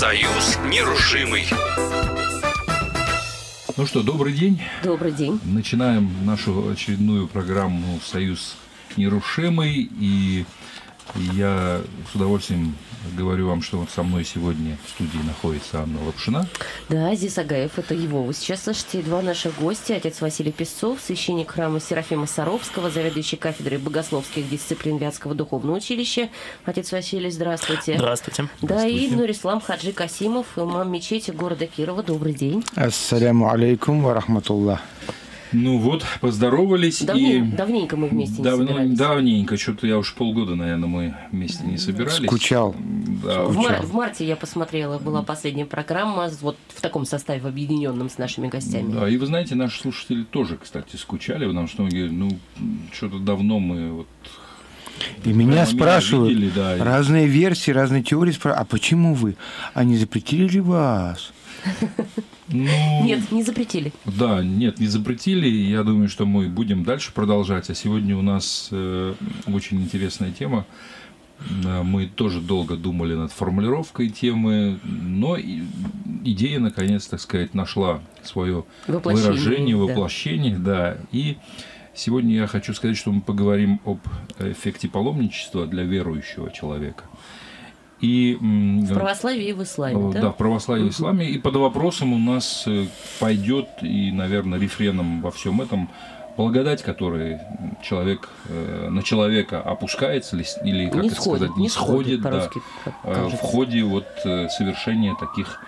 Союз нерушимый. Ну что, добрый день. Добрый день. Начинаем нашу очередную программу «Союз нерушимый». И я с удовольствием говорю вам, что вот со мной сегодня в студии находится Анна Лапшина. Да, Азиз Агаев, это его. Вы сейчас слышите два наших гостя. Отец Василий Песцов, священник храма Серафима Саровского, заведующий кафедрой богословских дисциплин Вятского духовного училища. Отец Василий, здравствуйте. Здравствуйте. Да, и Нурислам Хаджи Касимов, имам мечети города Кирова. Добрый день. Ассаляму алейкум ва рахматуллах. Ну вот, поздоровались Давней- и... Давненько мы вместе не Давно- собирались. давненько, что-то я уж полгода, наверное, мы вместе не собирались. Скучал. Да, В, мар- в марте я посмотрела, была последняя программа вот в таком составе, объединенном с нашими гостями. Да, и вы знаете, наши слушатели тоже, кстати, скучали, потому что многие, ну, что-то давно мы вот... И меня спрашивают, видели, да, и- разные версии, разные теории спрашивают, а почему вы? А не запретили ли вас? Ну, Нет, не запретили. Да, нет, не запретили. Я думаю, что мы будем дальше продолжать. А сегодня у нас э, очень интересная тема. Да, Мы тоже долго думали над формулировкой темы, но идея, наконец, так сказать, нашла свое Воплощение, выражение, да. воплощение, да. И сегодня я хочу сказать, что мы поговорим об эффекте паломничества для верующего человека. И В православии и в исламе, Э, да? Да, в православии и исламе. И под вопросом у нас э, пойдет и, наверное, рефреном во всем этом благодать, которая человек, э, на человека опускается или, как не это сходит, сказать, не сходит, да, по-русски как э, в ходе вот совершения таких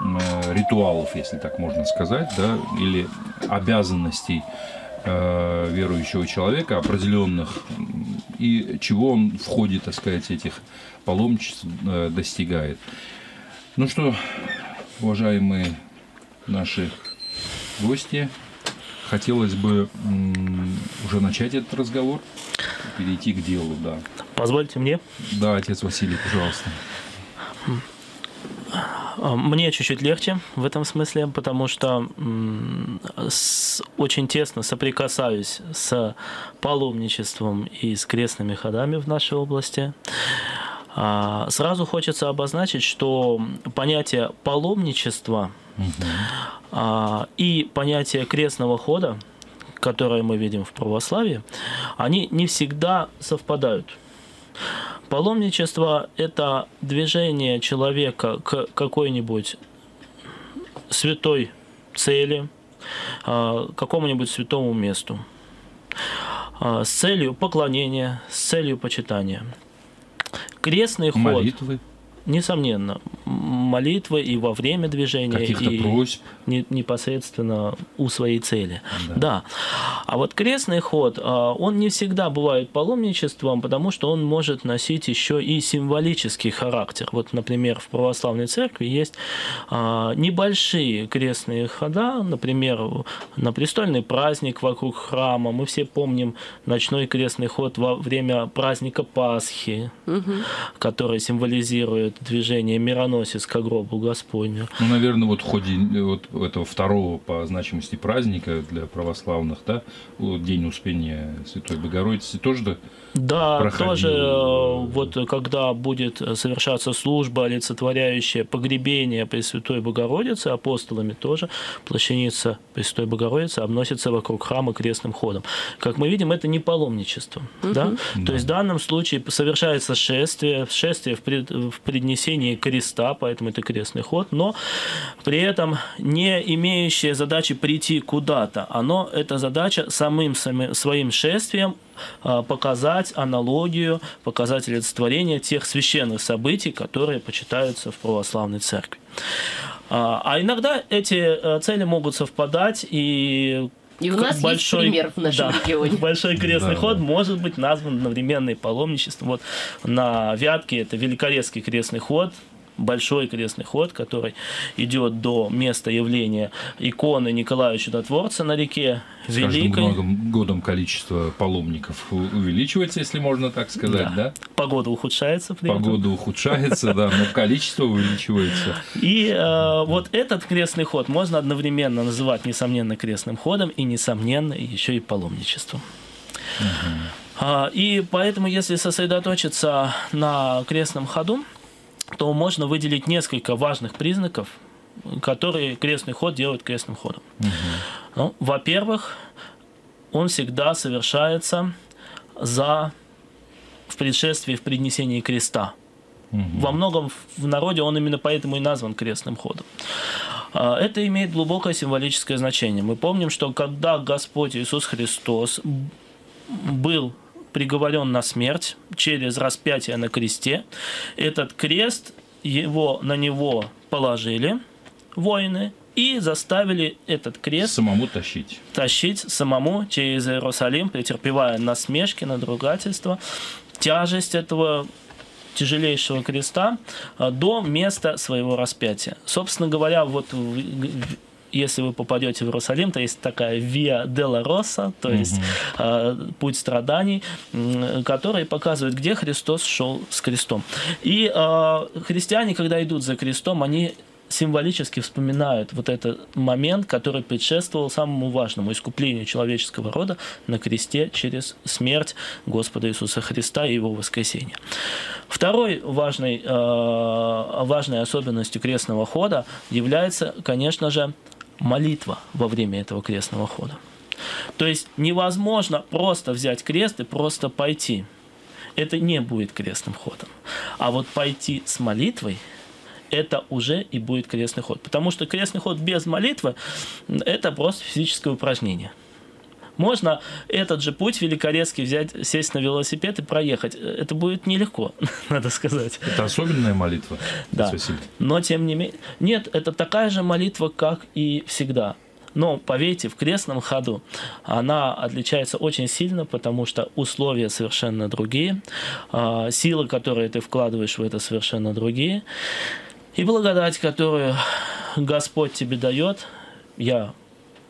э, ритуалов, если так можно сказать, да, или обязанностей э, верующего человека определенных и чего он в ходе, так сказать, этих паломничеств э, достигает. Ну что, уважаемые наши гости, хотелось бы уже начать этот разговор, перейти к делу, да. Позвольте мне. Да, отец Василий, пожалуйста. Мне чуть-чуть легче в этом смысле, потому что очень тесно соприкасаюсь с паломничеством и с крестными ходами в нашей области. А, Сразу хочется обозначить, что понятие паломничества а, и понятие крестного хода, которое мы видим в православии, они не всегда совпадают. Паломничество – это движение человека к какой-нибудь святой цели, а, к какому-нибудь святому месту а, с целью поклонения, с целью почитания. Крестный ход, Молитвы, несомненно, м- молитвы и во время движения, и просьб. не- непосредственно у своей цели. Да. Да. А вот крестный ход, а, он не всегда бывает паломничеством, потому что он может носить еще и символический характер. Вот, например, в православной церкви есть а, небольшие крестные хода, например, на престольный праздник вокруг храма. Мы все помним ночной крестный ход во время праздника Пасхи, который символизирует движение мироносец к гробу Господню. Ну, наверное, вот в ходе вот этого второго по значимости праздника для православных, да, вот День Успения Святой Богородицы, тоже да, Да, проходил. тоже э, вот когда будет совершаться служба, олицетворяющая погребение Пресвятой Богородицы, апостолами тоже плащаница Пресвятой Богородицы обносится вокруг храма крестным ходом. Как мы видим, это не паломничество. Да? То есть в данном случае совершается шествие, шествие в, пред- в преднесении креста, поэтому это крестный ход, но при этом не имеющее задачи прийти куда-то. Оно, эта задача самым, самим своим шествием показать аналогию, показать олицетворение тех священных событий, которые почитаются в православной церкви. А а иногда эти э, цели могут совпадать, и И у нас есть пример в нашем да, регионе. Большой крестный Да, ход да. может быть назван одновременно и паломничеством. Вот на Вятке это Великорецкий крестный ход, большой крестный ход, который идет до места явления иконы Николая Чудотворца на реке с каждым Великой. годом, годом количество паломников увеличивается, если можно так сказать, да? Погода ухудшается при этом. Погода ухудшается, да, но количество увеличивается. И э, вот этот крестный ход можно одновременно называть, несомненно, крестным ходом и, несомненно, еще и паломничеством. А, И поэтому, если сосредоточиться на крестном ходу, то можно выделить несколько важных признаков, которые крестный ход делает крестным ходом. Ну, во-первых, он всегда совершается за в предшествии, в преднесении креста. Во многом в народе он именно поэтому и назван крестным ходом. А, Это имеет глубокое символическое значение. Мы помним, что когда Господь Иисус Христос был приговорен на смерть через распятие на кресте, этот крест его на него положили воины и заставили этот крест Самому тащить. тащить самому через Иерусалим, претерпевая насмешки, надругательства, тяжесть этого тяжелейшего креста а, до места своего распятия. Собственно говоря, вот если вы попадете в Иерусалим, то есть такая Виа Дела Росса, то есть а, путь страданий, м, который показывает, где Христос шел с крестом. И а, христиане, когда идут за крестом, они символически вспоминают вот этот момент, который предшествовал самому важному искуплению человеческого рода на кресте через смерть Господа Иисуса Христа и Его воскресение. Второй важной, э, важной особенностью крестного хода является, конечно же, молитва во время этого крестного хода. То есть невозможно просто взять крест и просто пойти. Это не будет крестным ходом. А вот пойти с молитвой это уже и будет крестный ход. Потому что крестный ход без молитвы – это просто физическое упражнение. Можно этот же путь великорецкий взять, сесть на велосипед и проехать. Это будет нелегко, надо сказать. Это особенная молитва, Да. Но тем не менее... Нет, это такая же молитва, как и всегда. Но, поверьте, в крестном ходу она отличается очень сильно, потому что условия совершенно другие, а, силы, которые ты вкладываешь в это, совершенно другие. И благодать, которую Господь тебе дает, я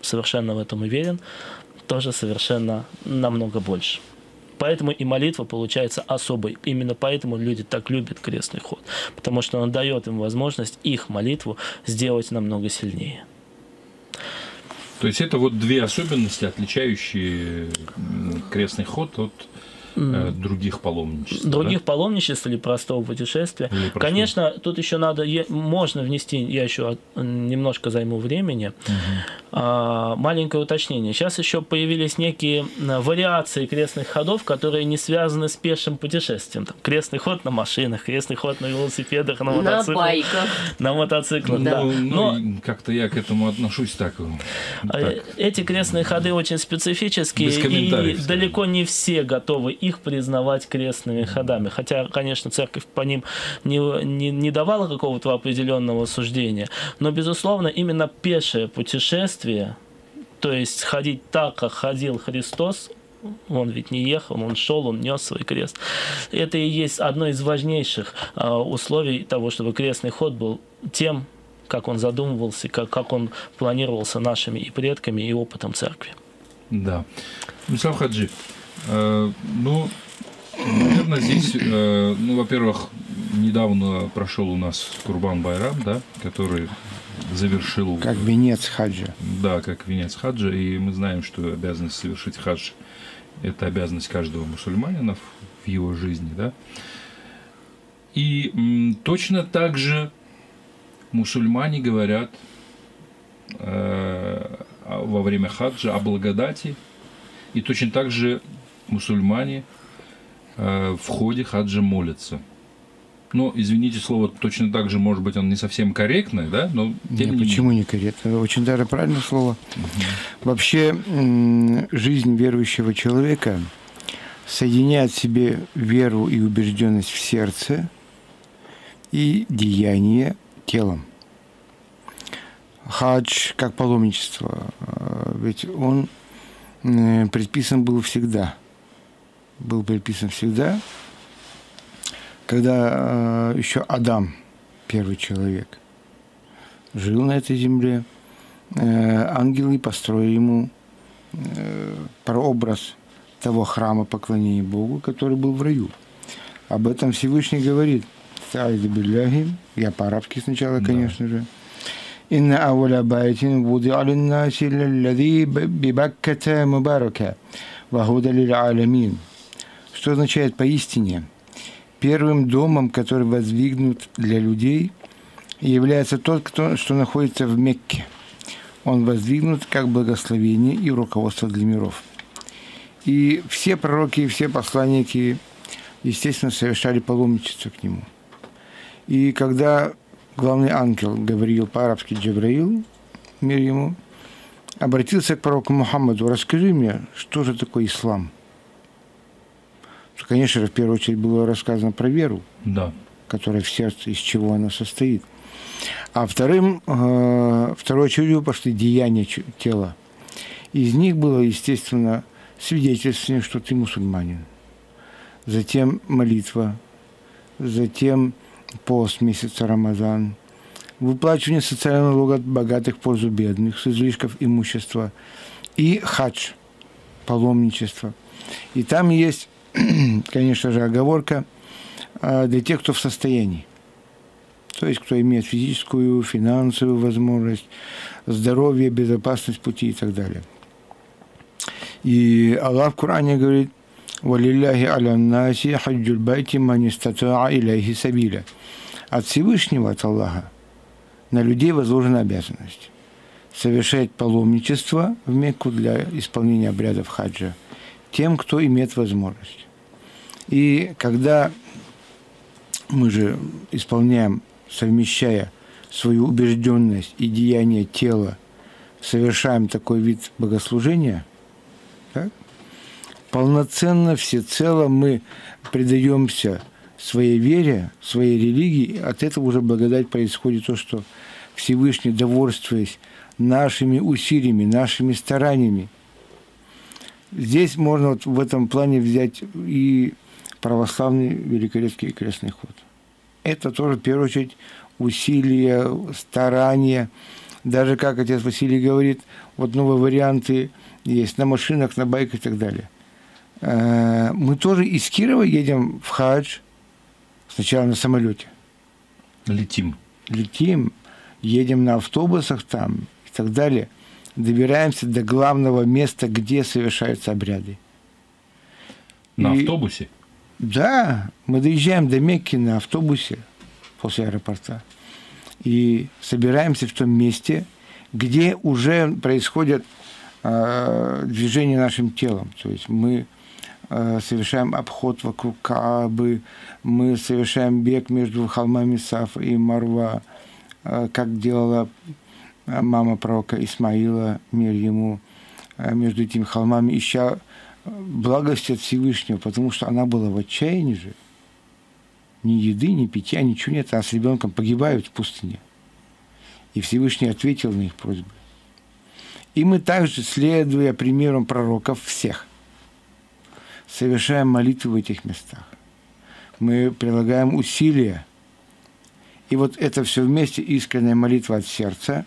совершенно в этом уверен, тоже совершенно намного больше. Поэтому и молитва получается особой. Именно поэтому люди так любят крестный ход. Потому что он дает им возможность их молитву сделать намного сильнее. То есть это вот две особенности, отличающие крестный ход от э, других паломничеств. да? Других паломничеств или простого путешествия. Или простого. Конечно, тут еще надо, можно внести, я еще немножко займу времени, А, маленькое уточнение. Сейчас еще появились некие м, вариации крестных ходов, которые не связаны с пешим путешествием. Там, крестный ход на машинах, крестный ход на велосипедах, на На мотоциклах. байках. На мотоциклах, Ну, да. ну, Но и как-то я к этому отношусь так. э, А, так. Эти крестные ходы очень специфические, и далеко не все готовы их признавать крестными ходами. Хотя, конечно, церковь по ним не, не, не давала какого-то определенного суждения. Но, безусловно, именно пешее путешествие, то есть ходить так, как ходил Христос, он ведь не ехал, он шел, он нес свой крест. Это и есть одно из важнейших а, условий того, чтобы крестный ход был тем, как он задумывался, как, как он планировался нашими и предками, и опытом церкви. Да. Мислав Хаджи, э, ну, наверное, здесь, э, ну, во-первых, недавно прошел у нас Курбан Байрам, да, который завершил... Как венец хаджа. Да, как венец хаджа, и мы знаем, что обязанность совершить хадж – это обязанность каждого мусульманина в- его жизни, да. И точно так же мусульмане говорят э, во время хаджа о благодати, и точно так же мусульмане э, в ходе хаджа молятся. Ну, извините, слово точно так же, может быть, он не совсем корректное, да, но тем Не, не почему не корректно? Очень даже правильное слово. Вообще м, жизнь верующего человека соединяет в себе веру и убежденность в сердце и деяние телом. Хадж как паломничество, э, ведь он предписан был всегда Был предписан всегда, когда э, еще Адам, первый человек, жил на этой земле, э, ангелы построили ему э, прообраз того храма поклонения Богу, который был в раю. Об этом Всевышний говорит. «Стаиду билляхи». Я по-арабски сначала, конечно же. إن أول بيت وضع للناس الذي ببكة مباركة وهدى للعالمين. что означает поистине? первым домом, который воздвигнут для людей, является тот, кто, что находится в Мекке. Он воздвигнут как благословение и руководство для миров. И все пророки, и все посланники, естественно, совершали паломничество к нему. И когда главный ангел говорил по-арабски Джабраил, мир ему, обратился к пророку Мухаммаду, расскажи мне, что же такое ислам? Конечно в первую очередь было рассказано про веру, Да. которая в сердце, из чего она состоит. А вторым, э, второй очередью пошли деяния тела. Из них было, естественно, свидетельствование, что ты мусульманин. Затем молитва, затем пост месяца Рамазан, выплачивание социального налога от богатых в пользу бедных с излишков имущества и хадж, паломничество. И там есть, конечно же, оговорка а, для тех, кто в состоянии. То есть, кто имеет физическую, финансовую возможность, здоровье, безопасность пути и так далее. И Аллах в Коране говорит, «Валилляхи аля наси хаджуль байти ман истатаа иляхи сабиля». От Всевышнего, от Аллаха, на людей возложена обязанность совершать паломничество в Мекку для исполнения обрядов хаджа тем, кто имеет возможность. И когда мы же исполняем, совмещая свою убежденность и деяние тела, совершаем такой вид богослужения, так, полноценно, всецело мы предаемся своей вере, своей религии, от этого уже благодать происходит то, что Всевышний, довольствуясь нашими усилиями, нашими стараниями, здесь можно вот в этом плане взять и православный Великорецкий крестный ход. Это тоже, в первую очередь, усилия, старания. Даже, как отец Василий говорит, вот новые варианты есть на машинах, на байках и так далее. Э, Мы тоже из Кирова едем в хадж, сначала на самолете. Летим. Летим, едем на автобусах там и так далее. Добираемся до главного места, где совершаются обряды. На И- автобусе. Да, мы доезжаем до Мекки на автобусе после аэропорта и собираемся в том месте, где уже происходит э, движение нашим телом. То есть мы э, совершаем обход вокруг Каабы, мы совершаем бег между холмами Сафа и Марва, э, как делала мама пророка Исмаила, мир ему, э, между этими холмами, ища благость от Всевышнего, потому что она была в отчаянии же. Ни еды, ни питья, ничего нет, а с ребенком погибают в пустыне. И Всевышний ответил на их просьбы. И мы также, следуя примерам пророков всех, совершаем молитвы в этих местах. Мы прилагаем усилия. И вот это все вместе, искренняя молитва от сердца,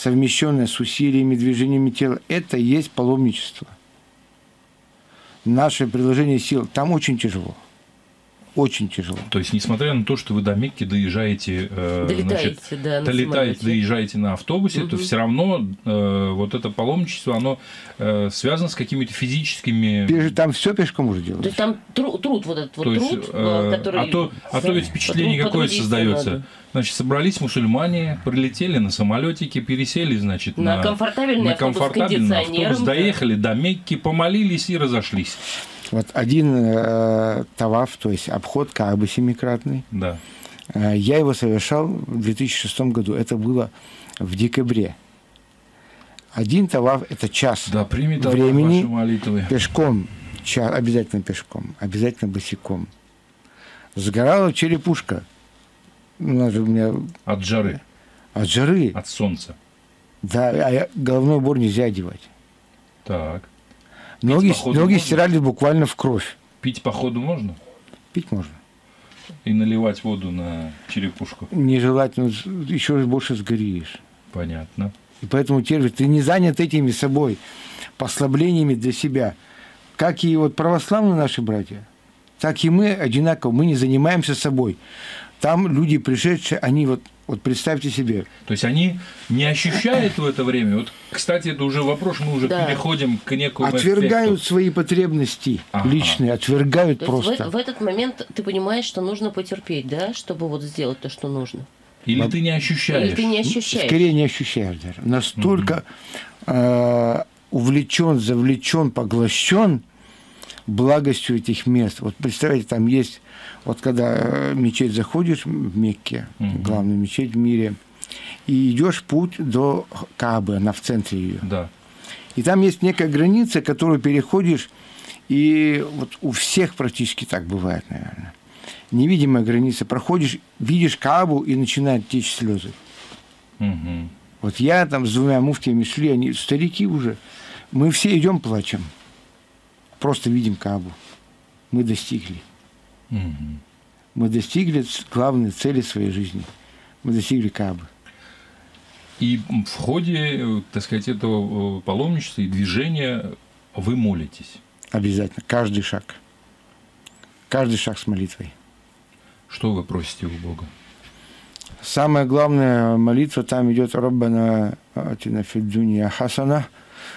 совмещенная с усилиями, движениями тела, это есть паломничество – наше приложение сил, там очень тяжело. Очень тяжело. То есть, несмотря на то, что вы до Мекки доезжаете, э, Долетаете, значит, да, долетаете, доезжаете на автобусе, то Мгм. все равно э, вот это паломничество, оно э, связано с какими-то физическими... Там все пешком уже То делается. есть там тру- труд, вот этот вот То есть, труд, э, э, который... а то, а то ведь впечатление какое создается. надо. Значит, собрались мусульмане, прилетели на самолетике, пересели, значит, На на, комфортабельный на автобус комфортабельный автобус, да. доехали до Мекки, помолились и разошлись. Вот один э, таваф, то есть обход Каабы семикратный, Да. э, я его совершал в 2006 году. Это было в декабре. Один таваф – это час Да, примет времени ваши пешком, час, обязательно пешком, обязательно босиком. Сгорала черепушка. У нас же у меня От жары, от жары. от солнца. Да, а головной убор нельзя одевать. Так. Ноги, ноги можно? стирали буквально в кровь. Пить походу можно? Пить можно. И наливать воду на черепушку. Нежелательно, еще больше сгоришь. Понятно. И поэтому теперь ты не занят этими собой, послаблениями для себя. Как и вот православные наши братья, так и мы одинаково, мы не занимаемся собой. Там люди, пришедшие, они вот, вот представьте себе, То есть они не ощущают в это время. Вот, кстати, это уже вопрос, мы уже Да. переходим к некому отвергают эффекту. свои потребности Ага. личные, отвергают То есть просто. в, в этот момент ты понимаешь, что нужно потерпеть, да, чтобы вот сделать то, что нужно. Или ты не ощущаешь. Или ты не ощущаешь. Скорее не ощущаешь даже. Настолько э, увлечен, завлечен, поглощен благостью этих мест. Вот представляете, там есть, вот когда э, мечеть заходишь в Мекке, Мгм. главная мечеть в мире, и идешь путь до Каабы, она в центре ее. Да. И там есть некая граница, которую переходишь, и вот у всех практически так бывает, наверное. Невидимая граница. Проходишь, видишь Каабу и начинают течь слезы. Мгм. Вот я там с двумя муфтиями шли, они старики уже. Мы все идем плачем. Просто видим Каабу. Мы достигли. Мгм. Мы достигли главной цели своей жизни. Мы достигли Каабы. И в ходе, так сказать, этого э, паломничества и движения вы молитесь. Обязательно. Каждый шаг. Каждый шаг с молитвой. Что вы просите у Бога? Самая главная молитва там идет Раббана атина фид дунья хасана,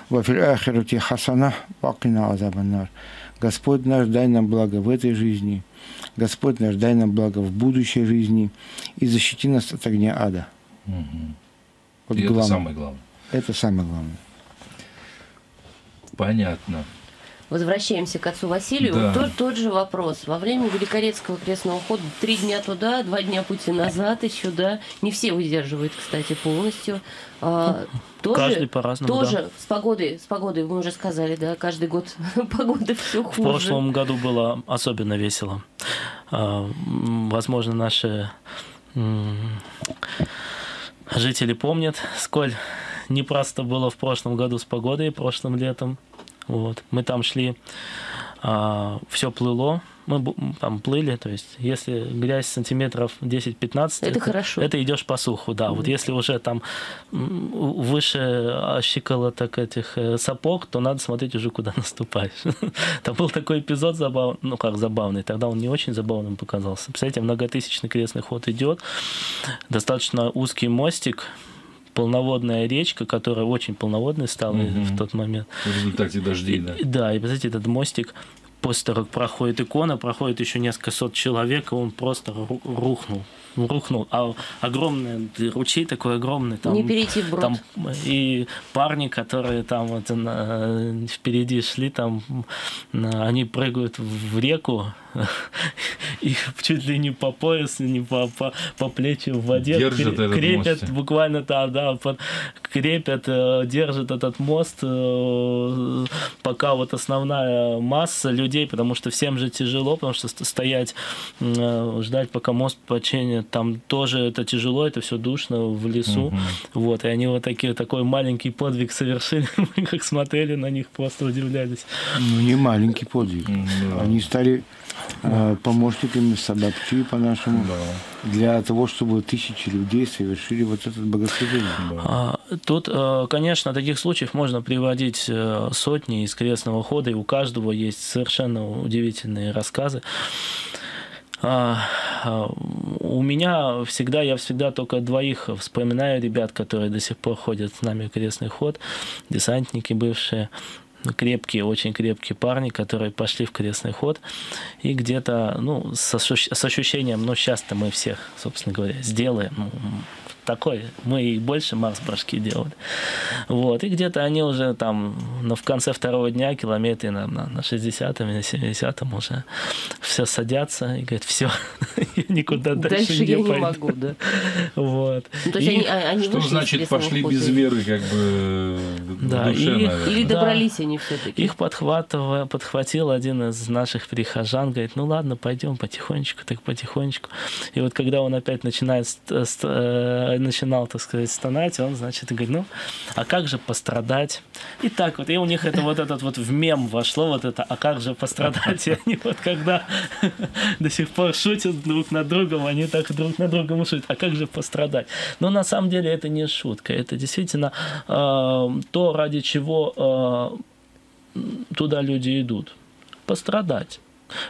ва фил ахирати хасана, вакина азабаннар. Господь наш, дай нам благо в этой жизни. Господь наш, дай нам благо в будущей жизни. И защити нас от огня ада. Мгм. Вот И это главное. самое главное. Это самое главное. Понятно. Возвращаемся к отцу Василию. Да. Тот, тот же вопрос. Во время Великорецкого крестного хода три дня туда, два дня пути назад еще, да. Не все выдерживают, кстати, полностью. А, тоже, Каждый по-разному, Тоже да. с погодой, с погодой, вы уже сказали, да, каждый год погода все В хуже. прошлом году было особенно весело. А, Возможно, наши жители помнят, сколь непросто было в прошлом году с погодой, прошлым летом. Вот. Мы там шли, все плыло, мы там плыли, то есть если грязь сантиметров 10-15, Это хорошо. Это идешь по суху, да. Вот если уже там выше а, щиколоток этих э, сапог, то надо смотреть уже, куда наступаешь. Там был такой эпизод забавный, ну как забавный, тогда он не очень забавным показался. Представляете, многотысячный крестный ход идет, достаточно узкий мостик, полноводная речка, которая очень полноводной стала Мгм. в тот момент. В результате дождей, да. И- Да, и, представляете, этот мостик, после того, как проходит икона, проходит еще несколько сот человек, и он просто ру- рухнул. Рухнул. А огромный ручей такой огромный. Там, Не перейти вброд. Там и парни, которые там вот на- впереди шли, там на- они прыгают в реку, и чуть ли не по пояс, не по, по, по плечи в воде. Держат кре- этот крепят мостик. буквально там, да, под- крепят, э, держат этот мост, э, пока вот основная масса людей, потому что всем же тяжело, потому что ст- стоять, э, ждать, пока мост починят, там тоже это тяжело, это все душно в лесу. Мгм. Вот, и они вот такие, такой маленький подвиг совершили, мы как смотрели на них, просто удивлялись. Ну, не маленький подвиг. Да. Они стали э, помощниками Садапчи, по-нашему, Да. для того, чтобы тысячи людей совершили вот этот богослужение. А, Тут, э, конечно, таких случаев можно приводить э, сотни из крестного хода, и у каждого есть совершенно удивительные рассказы. А, а, У меня всегда, я всегда только двоих вспоминаю ребят, которые до сих пор ходят с нами в крестный ход, десантники бывшие, крепкие, очень крепкие парни, которые пошли в крестный ход, и где-то, ну, с, ощущ- с ощущением, ну, сейчас-то мы всех, собственно говоря, сделаем, такой, мы и больше Марс башки делали. Вот, и где-то они уже там, ну, в конце второго дня, километре на, на, на 60-м или 70-м уже все садятся и говорят, все, я никуда дальше, Дальше я не пойду». могу, да. Вот. Ну, то есть И- они, а- они Что значит пошли хода? без веры, как бы Да, душе, и- наверное? Или Да. добрались они все-таки? Их подхватывая, подхватил один из наших прихожан, говорит, ну ладно, пойдем потихонечку, так потихонечку. И вот когда он опять начинает, э, начинал, так сказать, стонать, он, значит, говорит, ну, а как же пострадать? И так вот, и у них это вот этот вот в мем вошло, вот это, а как же пострадать? И они вот когда до сих пор шутят друг над другом, они так друг над другом шутят, а как же пострадать? Но на самом деле это не шутка, это действительно э, то, ради чего э, туда люди идут. Пострадать.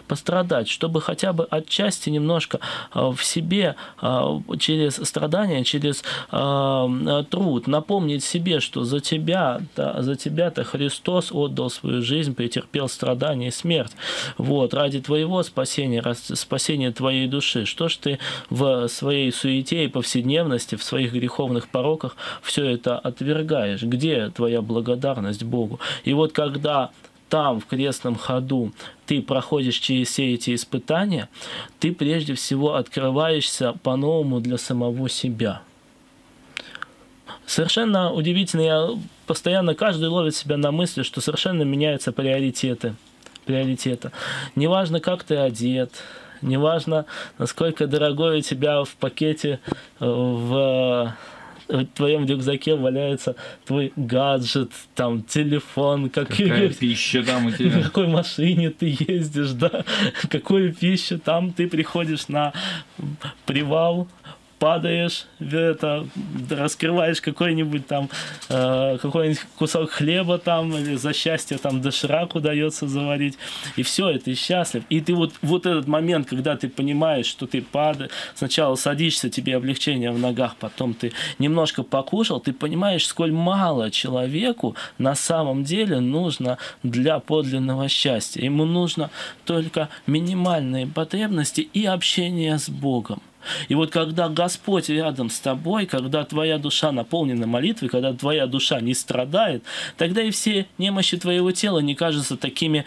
Пострадать, чтобы хотя бы отчасти немножко а, в себе а, через страдания, через а, труд напомнить себе, что за тебя, за тебя-то Христос отдал свою жизнь, претерпел страдания и смерть. Вот, ради твоего спасения, спасения твоей души. Что ж ты в своей суете и повседневности, в своих греховных пороках все это отвергаешь? Где твоя благодарность Богу? И вот когда там, в крестном ходу, ты проходишь через все эти испытания, ты прежде всего открываешься по-новому для самого себя. Совершенно удивительно, я постоянно каждый ловит себя на мысли, что совершенно меняются приоритеты. приоритеты. Неважно, как ты одет, неважно, насколько дорогой у тебя в пакете э, в в твоем рюкзаке валяется твой гаджет, там, телефон, как какая пища там у тебя. На какой машине ты ездишь, да, какую пищу там ты приходишь на привал, падаешь, это, раскрываешь какой-нибудь там, э, какой-нибудь кусок хлеба там, или за счастье там доширак удается заварить, и все, и ты счастлив. И ты вот, вот этот момент, когда ты понимаешь, что ты падаешь, сначала садишься, тебе облегчение в ногах, потом ты немножко покушал, ты понимаешь, сколь мало человеку на самом деле нужно для подлинного счастья. Ему нужно только минимальные потребности и общение с Богом. И вот когда Господь рядом с тобой, когда твоя душа наполнена молитвой, когда твоя душа не страдает, тогда и все немощи твоего тела не кажутся такими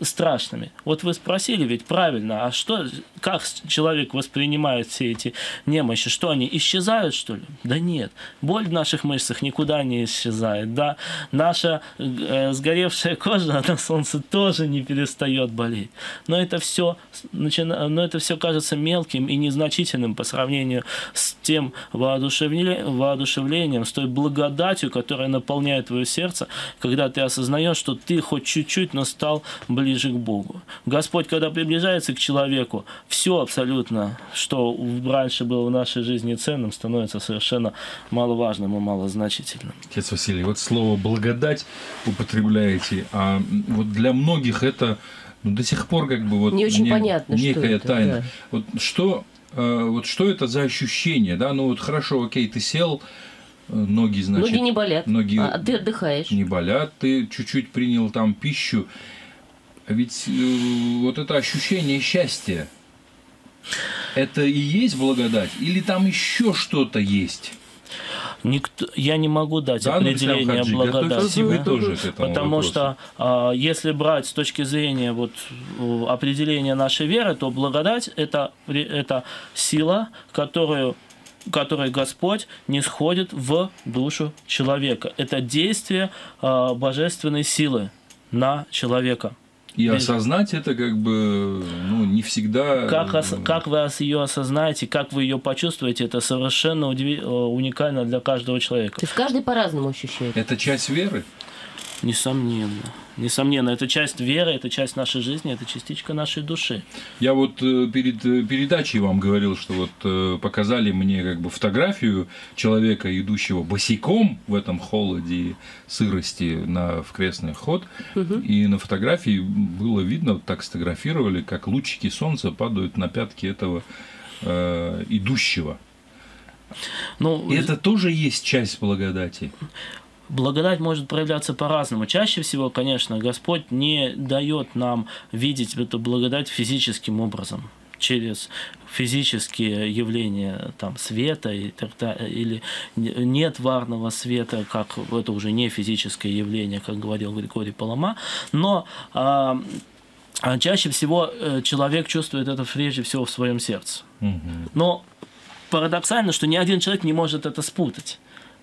страшными. Вот вы спросили ведь правильно, а что, как человек воспринимает все эти немощи? Что они исчезают, что ли? Да нет. Боль в наших мышцах никуда не исчезает. Да? Наша э, сгоревшая кожа на солнце тоже не перестает болеть. Но это все, начина... но это все кажется мелким и незначительным по сравнению с тем воодушевлением, воодушевлением, с той благодатью, которая наполняет твое сердце, когда ты осознаешь, что ты хоть чуть-чуть, но стал ближе ближе к Богу. Господь, когда приближается к человеку, все абсолютно, что раньше было в нашей жизни ценным, становится совершенно маловажным и малозначительным. Отец Василий, вот слово «благодать» употребляете, а вот для многих это ну, до сих пор как бы вот не очень не, понятно, некая что это, тайна. Да. Вот что, э, вот что это за ощущение, да? Ну вот хорошо, окей, ты сел, э, ноги, значит... Ноги не болят, ноги а ты отдыхаешь. Не болят, ты чуть-чуть принял там пищу, ведь э, вот это ощущение счастья, это и есть благодать, или там еще что-то есть? Никто, я не могу дать да, ну, определение Хаджи, благодати. Вы тоже к этому Потому вопросу. что а, если брать с точки зрения вот, определения нашей веры, то благодать это, это сила, которую которой Господь не сходит в душу человека. Это действие а, божественной силы на человека. И осознать это как бы ну, не всегда... Как, ос, как вы ее осознаете, как вы ее почувствуете, это совершенно удив... Э, уникально для каждого человека. То есть каждый по-разному ощущает. Это часть веры? Несомненно. Несомненно, это часть веры, это часть нашей жизни, это частичка нашей души. Я вот э, перед э, передачей вам говорил, что вот э, показали мне как бы фотографию человека, идущего босиком в этом холоде и сырости на, в крестный ход. Угу. И на фотографии было видно, вот так сфотографировали, как лучики солнца падают на пятки этого э, идущего. Ну, и это тоже есть часть благодати. Благодать может проявляться по-разному. Чаще всего, конечно, Господь не дает нам видеть эту благодать физическим образом через физические явления там, света и так далее, или нет варного света, как это уже не физическое явление, как говорил Григорий Палама, но а, а чаще всего э, человек чувствует это прежде всего в своем сердце. Но парадоксально, что ни один человек не может это спутать.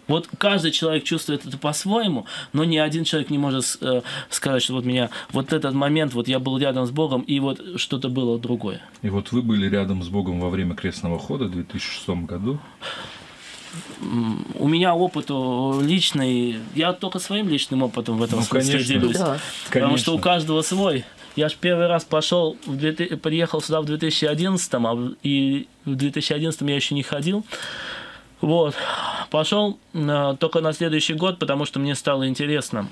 Вот каждый человек чувствует это по-своему, но ни один человек не может э, сказать, что вот меня, вот этот момент, вот я был рядом с Богом, и вот что-то было другое. И вот вы были рядом с Богом во время крестного хода в 2006 году? У меня опыт личный, я только своим личным опытом в этом ну, смысле конечно. делюсь. Да. Потому что у каждого свой. Я же первый раз пошел, в 2000, приехал сюда в 2011, а и в 2011 я еще не ходил. Вот. Пошел э, только на следующий год, потому что мне стало интересно.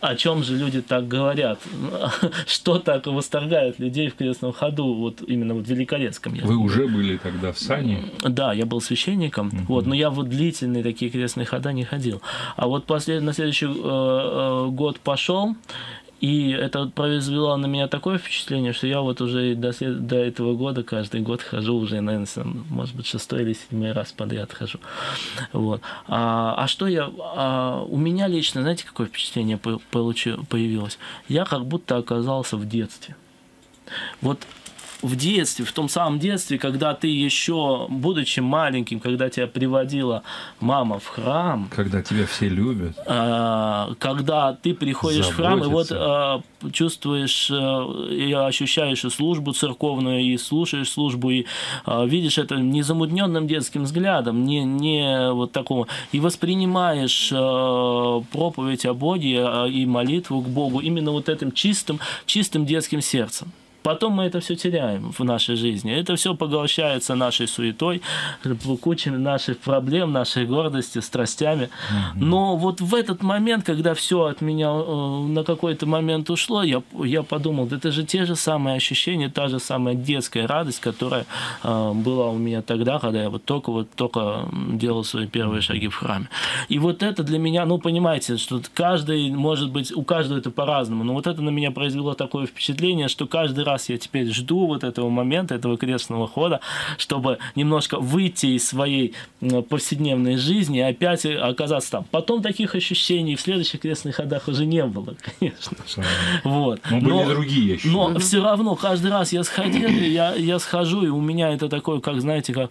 о чем же люди так говорят? Что так восторгает людей в крестном ходу, вот именно в Великолецком? Вы уже были тогда в Сане? Да, я был священником, угу. вот, но я вот длительные такие крестные хода не ходил. А вот послед... на следующий э, э, год пошел, и это произвело на меня такое впечатление, что я вот уже до, до этого года каждый год хожу уже, наверное, может быть, шестой или седьмой раз подряд хожу. Вот. А, а что я... А, у меня лично, знаете, какое впечатление получил, появилось? Я как будто оказался в детстве. Вот в детстве, в том самом детстве, когда ты еще, будучи маленьким, когда тебя приводила мама в храм. Когда тебя все любят. А, когда ты приходишь Заботиться. в храм и вот а, чувствуешь а, и ощущаешь и службу церковную, и слушаешь службу, и видишь это незамутненным детским взглядом, не, не вот такому, и воспринимаешь проповедь о Боге и молитву к Богу именно вот этим чистым, чистым детским сердцем. Потом мы это все теряем в нашей жизни. Это все поглощается нашей суетой, кучами наших проблем, нашей гордости, страстями. Но вот в этот момент, когда все от меня э, на какой-то момент ушло, я, я подумал, да это же те же самые ощущения, та же самая детская радость, которая э, была у меня тогда, когда я вот только вот только делал свои первые шаги в храме. И вот это для меня, ну понимаете, что каждый, может быть, у каждого это по-разному, но вот это на меня произвело такое впечатление, что каждый раз раз я теперь жду вот этого момента, этого крестного хода, чтобы немножко выйти из своей повседневной жизни и опять оказаться там. Потом таких ощущений в следующих крестных ходах уже не было, конечно. Вот. Но, но были другие еще. Но все равно каждый раз я сходил, я, я схожу, и у меня это такое, как, знаете, как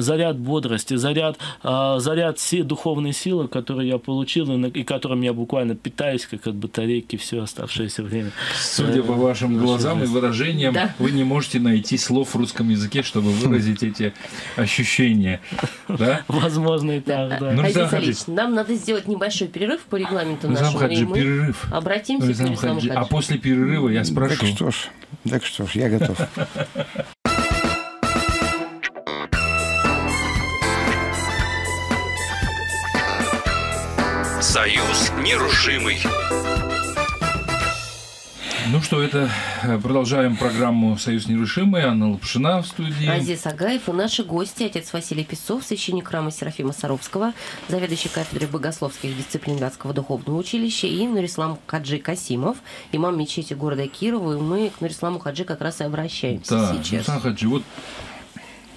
заряд бодрости, заряд, а, заряд все духовной силы, которые я получил и которым я буквально питаюсь, как от батарейки все оставшееся время. Судя по вашим глазам и выражениям, да. вы не можете найти слов в русском языке, чтобы выразить эти ощущения. Да? Возможно и так, да. Ну, Азиз Алич, нам надо сделать небольшой перерыв по регламенту нашему. Хаджи, перерыв. Обратимся к Хаджи. А после перерыва я спрошу. Так что ж, так что ж, я готов. Союз нерушимый. Ну что, это э, продолжаем программу «Союз нерушимый». Анна Лапшина в студии. Азиз Агаев и наши гости, отец Василий Песцов, священник храма Серафима Саровского, заведующий кафедрой богословских дисциплин Вятского духовного училища и Нурислам Хаджи Касимов, имам мечети города Кирова. И мы к Нурисламу Хаджи как раз и обращаемся да, сейчас. Нурислам Хаджи, вот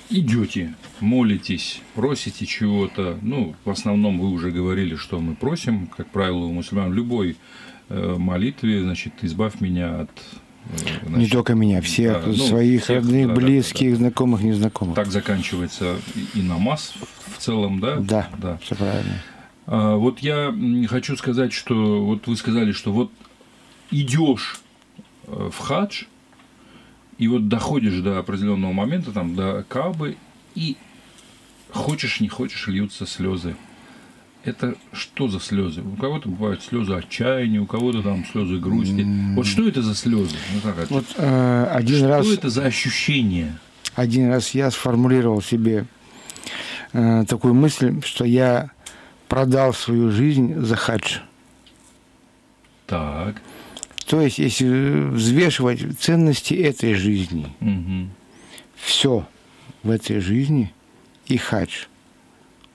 идете, молитесь, просите чего-то. Ну, в основном вы уже говорили, что мы просим, как правило, у мусульман любой молитве, значит, избавь меня от э, Значит, не только меня, всех да, ну, своих всех, родных, да, близких, да, да. знакомых, незнакомых. Так заканчивается и намаз в целом, да? Да, да. все правильно. А, вот я хочу сказать, что вот вы сказали, что вот идешь э, в хадж, и вот доходишь до определенного момента, там, до Кабы, и хочешь, не хочешь, льются слезы. Это что за слезы? У кого-то бывают слезы отчаяния, у кого-то там слезы грусти. Mm. Вот что это за слезы? Ну, так, вот, э, один что раз, это за ощущение? Один раз я сформулировал себе э, такую мысль, что я продал свою жизнь за хадж. Так. То есть, если взвешивать ценности этой жизни, угу. все в этой жизни и хадж.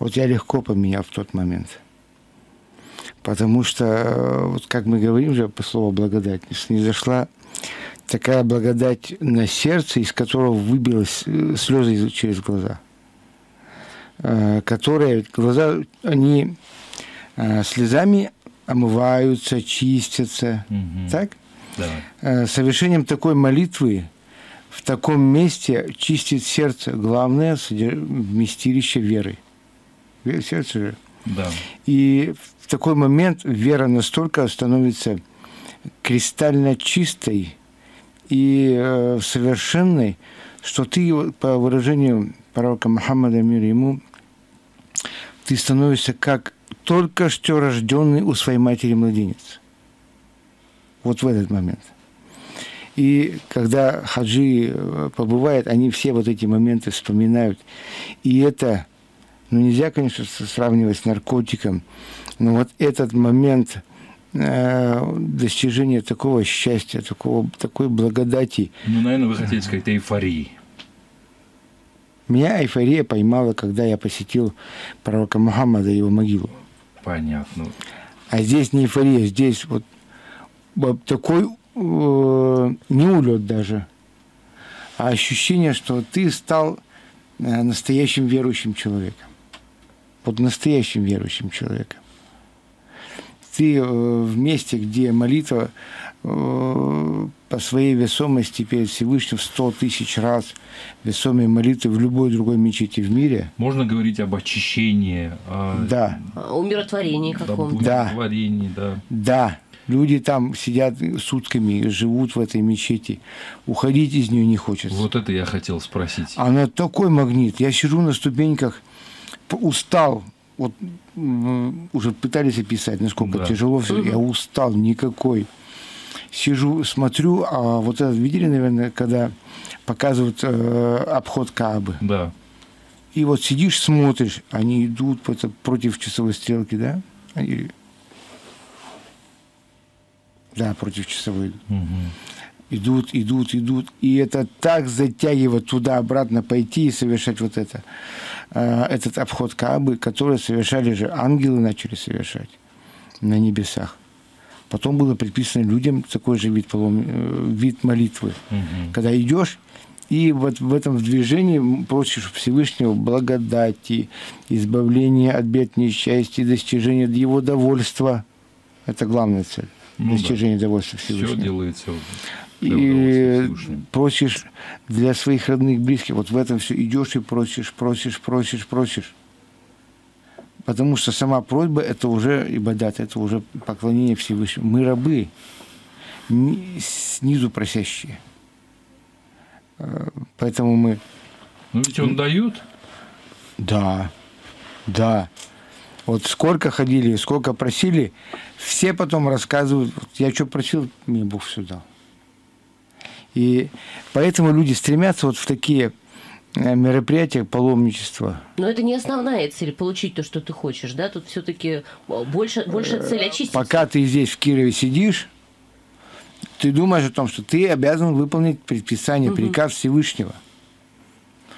Вот я легко поменял в тот момент. Потому что, вот как мы говорим же по слову благодать, не зашла такая благодать на сердце, из которого выбилось э, слезы через глаза. Э, которые глаза, они э, слезами омываются, чистятся. Угу. Так? Да. Э, совершением такой молитвы в таком месте чистит сердце. Главное – вместилище веры. Сердце же. Да. И в такой момент вера настолько становится кристально чистой и э, совершенной, что ты, по выражению пророка Мухаммада, мир ему, ты становишься как только что рожденный у своей матери младенец. Вот в этот момент. И когда хаджи э, побывают, они все вот эти моменты вспоминают. И это, ну нельзя, конечно, сравнивать с наркотиком, но вот этот момент э, достижения такого счастья, такого, такой благодати. Ну, наверное, вы хотели сказать эйфории. Меня эйфория поймала, когда я посетил пророка Мухаммада его могилу. Понятно. А здесь не эйфория, здесь вот, вот такой э, не улет даже, а ощущение, что ты стал э, настоящим верующим человеком. Вот настоящим верующим человеком. Ты э, в месте, где молитва э, по своей весомости перед Всевышним в сто тысяч раз весомой молитвы в любой другой мечети в мире. Можно говорить об очищении, о Да, О умиротворении каком-то. Да. да. да, люди там сидят сутками, живут в этой мечети. Уходить из нее не хочется. Вот это я хотел спросить. Она такой магнит. Я сижу на ступеньках, устал. Вот уже пытались описать, насколько Да. тяжело все. Я устал, никакой. Сижу, смотрю, а вот это видели, наверное, когда показывают э, обход Каабы. Да. И вот сидишь, смотришь, они идут это, против часовой стрелки, да? Они... Да, против часовой идут. Идут, идут, идут, и это так затягивает туда-обратно пойти и совершать вот это, э, этот обход Каабы, который совершали же ангелы начали совершать на небесах. Потом было предписано людям такой же вид, полом- э, вид молитвы. Мгм. Когда идешь, и вот в этом движении просишь Всевышнего благодати, избавления от бед, несчастья, достижения его довольства. Это главная цель. Ну да. достижение довольства Все Всевышнего делается для удовольствия и просишь для своих родных, близких, вот в этом все идешь и просишь, просишь, просишь, просишь. Потому что сама просьба – это уже ибадат, это уже поклонение Всевышнему. Мы рабы, ни- снизу просящие. Э, Поэтому мы Ну ведь он дает. да, да. Вот сколько ходили, сколько просили, все потом рассказывают, я что просил, мне Бог все дал. И поэтому люди стремятся вот в такие э, мероприятия паломничества. Но это не основная цель получить то, что ты хочешь, да? Тут все-таки больше, больше цель очистить. Пока ты здесь в Кирове сидишь, ты думаешь о том, что ты обязан выполнить предписание, приказ Всевышнего.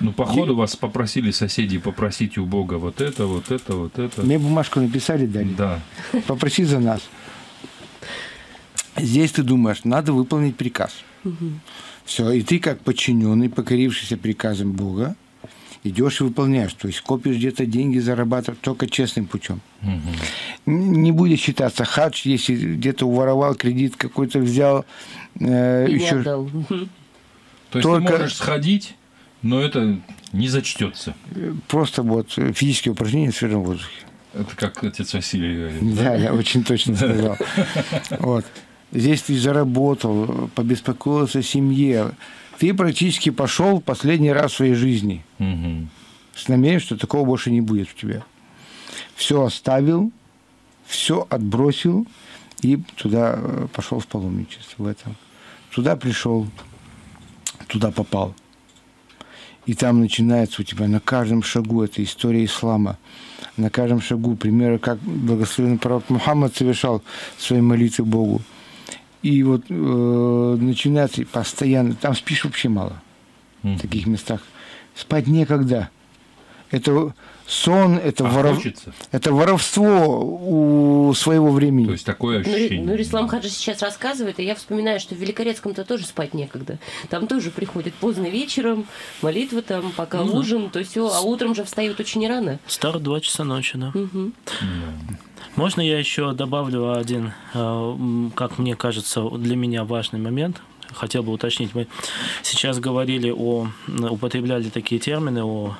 Ну, походу, вас попросили соседи попросить у Бога вот это, вот это, вот это. Мне бумажку написали, дали. Да. Попроси за нас. Здесь ты думаешь, надо выполнить приказ. Все, и ты как подчиненный, покорившийся приказам Бога, идешь и выполняешь. То есть копишь где-то деньги, зарабатываешь только честным путем. Н- Не будет считаться хадж, если где-то уворовал кредит какой-то взял, э, И еще отдал. То есть Только- ты можешь сходить, но это не зачтется. просто вот физические упражнения в свежем воздухе. Это как отец Василий говорит. Да, я очень точно сказал. Вот. Здесь ты заработал, побеспокоился о семье. Ты практически пошел последний раз в своей жизни Мгм. с намерением, что такого больше не будет у тебя. Все оставил, все отбросил и туда э, пошел в паломничество в этом. Туда пришел, туда попал. И там начинается у тебя на каждом шагу эта история ислама. На каждом шагу примеры, как благословенный пророк Мухаммад совершал свои молитвы Богу. И вот э, начинается постоянно, там спишь вообще мало Мгм. в таких местах. Спать некогда. Это сон, это, А воров- хочется? это воровство у своего времени. То есть такое Ну, ощущение. ну, Рислам Хаджи сейчас рассказывает, и я вспоминаю, что в Великорецком-то тоже спать некогда. Там тоже приходит поздно вечером, молитва там, пока Ну да. ужин, то все, а утром же встают очень рано. Старт 2 часа ночи, да. Мгм. Можно я еще добавлю один, э, как мне кажется, для меня важный момент? Хотел бы уточнить. Мы сейчас говорили о, употребляли такие термины о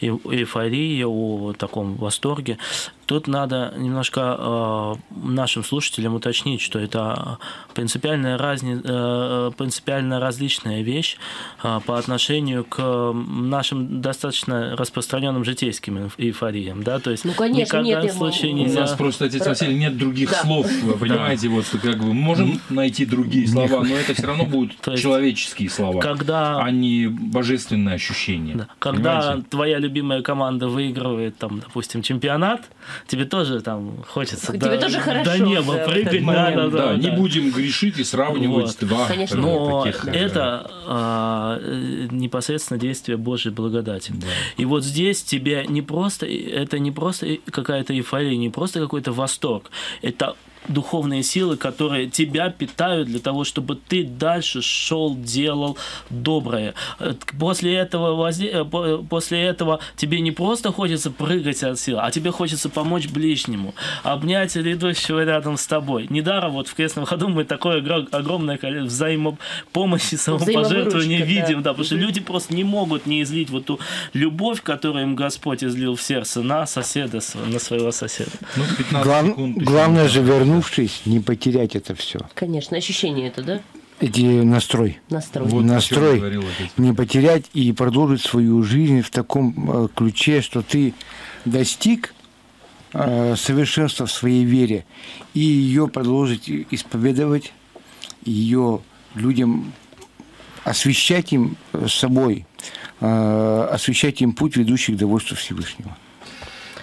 эйфории, о таком восторге. Тут надо немножко э, нашим слушателям уточнить, что это принципиальная, разни, э, принципиально различная вещь э, по отношению к нашим достаточно распространенным житейским эйфориям. Да? То есть Ну, конечно, никогда нет, в случае У У нас просто, отец Василий, нет других Да. слов, вы понимаете, вот как бы мы можем найти другие слова, но это все равно будут человеческие слова, Когда а не божественные ощущения. Да. Когда Понимаете? твоя любимая команда выигрывает, там, допустим, чемпионат, тебе тоже там хочется Тебе до, тоже хорошо, до неба да, прыгать. Да, да, момент. да, Да, не да. будем грешить и сравнивать Вот. два Конечно. э, Но таких, э, это а, э, непосредственно действие Божьей благодати. И вот здесь тебе не просто, это не просто какая-то эйфория, не просто какой-то восторг, это духовные силы, которые тебя питают для того, чтобы ты дальше шел, делал доброе. Э, После этого, э, по- после этого тебе не просто хочется прыгать от сил, а тебе хочется помочь ближнему, обнять идущего рядом с тобой. Недаром вот в крестном ходу мы такое огро- огромное количество взаимопомощи, самопожертвования видим, да. да, потому что люди просто не могут не излить вот ту любовь, которую им Господь излил в сердце на соседа, на своего соседа. Ну, 15 Глав- секунд главное же, вернувшись, не потерять это все. Конечно, ощущение это, да? Эти настрой. Настрой. Вот настрой. говорил. Не потерять и продолжить свою жизнь в таком э, ключе, что ты достиг э, совершенства в своей вере и ее продолжить исповедовать, ее людям освещать им э, собой, э, освещать им путь, ведущий к довольству Всевышнего.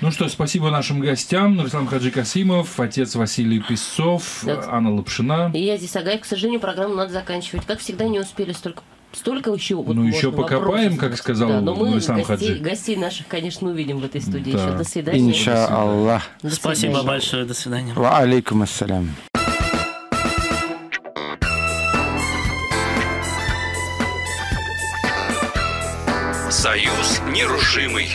Ну что, спасибо нашим гостям. Нурислам Хаджи Касимов, отец Василий Песцов, Да. Анна Лапшина. И я здесь, Агай, к сожалению, программу надо заканчивать. Как всегда, не успели столько Столько еще вот Ну, еще покопаем, как сказал да, но мы Нурислам гостей, Хаджи. гостей наших, конечно, увидим в этой студии Да. еще. До свидания. Инша Аллах. Спасибо свидания. большое, до свидания. Ва алейкум ассалям. Союз нерушимый.